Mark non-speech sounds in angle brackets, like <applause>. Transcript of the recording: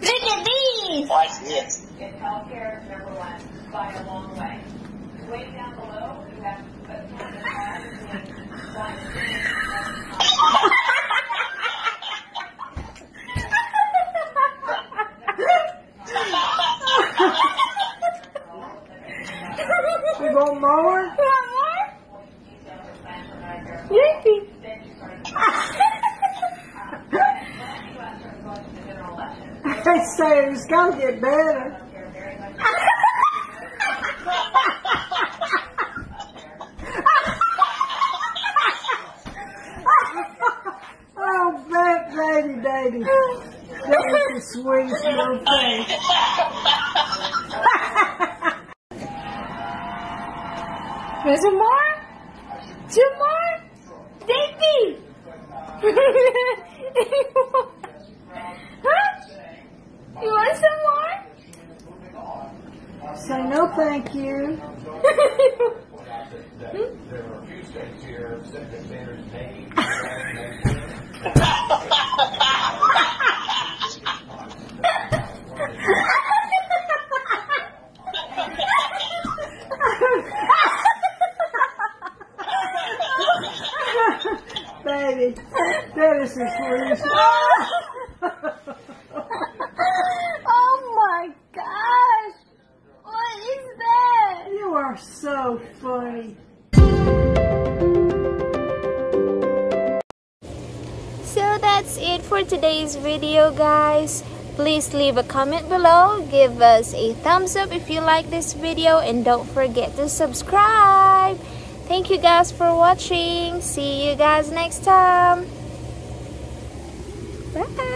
Look at these. Watch this. in healthcare, number one, by a long way. Way down below, you have a category between diabetes You want more? Want more? and Yippee. then you start going to the general it's gonna get better. Oh, ba- baby, baby. That was the sweetest little thing. There's more? Two more? Huh? <laughs> You want some more? Say no thank you. There are a few states here, Senator Sanders' name. baby, that is the sweetest. <laughs> so funny. So that's it for today's video guys. Please leave a comment below, give us a thumbs up if you like this video, and don't forget to subscribe. Thank you guys for watching. See you guys next time. Bye.